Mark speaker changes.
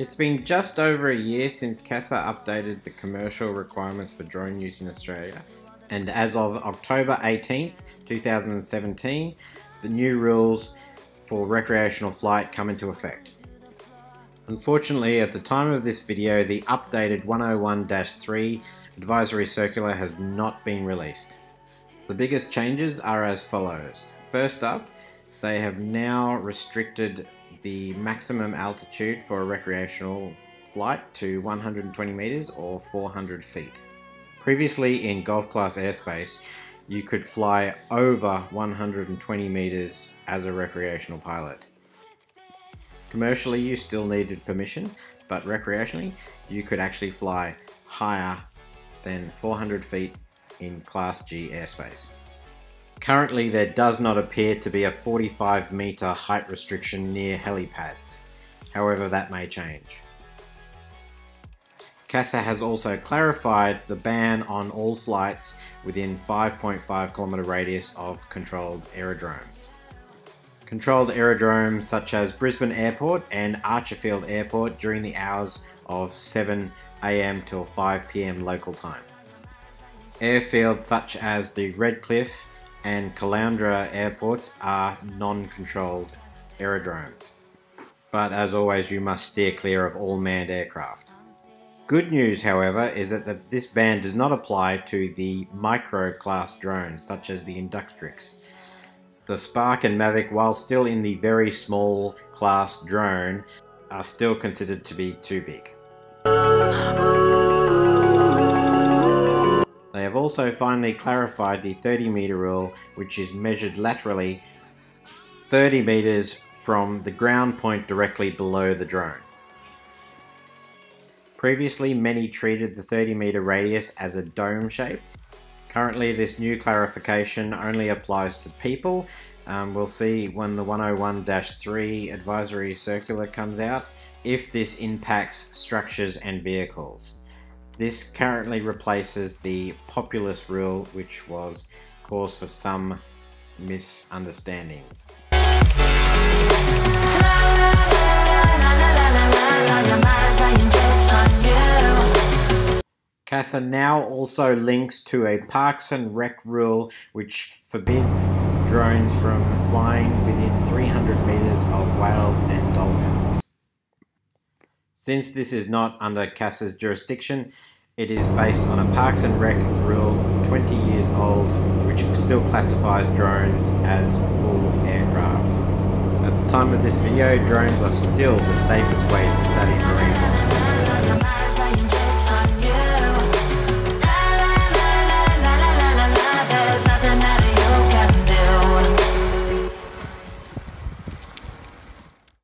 Speaker 1: It's been just over a year since CASA updated the commercial requirements for drone use in Australia, and as of October 18th, 2017, the new rules for recreational flight come into effect. Unfortunately, at the time of this video, the updated 101-3 advisory circular has not been released. The biggest changes are as follows. First up, they have now restricted the maximum altitude for a recreational flight to 120 meters or 400 feet. Previously in Golf class airspace, you could fly over 120 meters as a recreational pilot. Commercially, you still needed permission, but recreationally, you could actually fly higher than 400 feet in Class G airspace. Currently there does not appear to be a 45 metre height restriction near helipads, however that may change. CASA has also clarified the ban on all flights within 5.5 kilometre radius of controlled aerodromes. Controlled aerodromes such as Brisbane Airport and Archerfield Airport during the hours of 7am till 5pm local time. Airfields such as the Redcliffe and Caloundra airports are non-controlled aerodromes. But as always, you must steer clear of all manned aircraft. Good news, however, is that the, this ban does not apply to the micro class drones, such as the Inductrix. The Spark and Mavic, while still in the very small class drone, are still considered to be too big. Also finally clarified the 30 meter rule, which is measured laterally 30 meters from the ground point directly below the drone. Previously, many treated the 30 meter radius as a dome shape. Currently, this new clarification only applies to people. Um, we'll see when the 101-3 advisory circular comes out if this impacts structures and vehicles. This currently replaces the populous rule, which was cause for some misunderstandings. CASA now also links to a Parks and Rec rule which forbids drones from flying within 300 metres of whales and dolphins. Since this is not under CASA's jurisdiction, it is based on a Parks and Rec rule 20 years old which still classifies drones as full aircraft. At the time of this video, drones are still the safest way to study.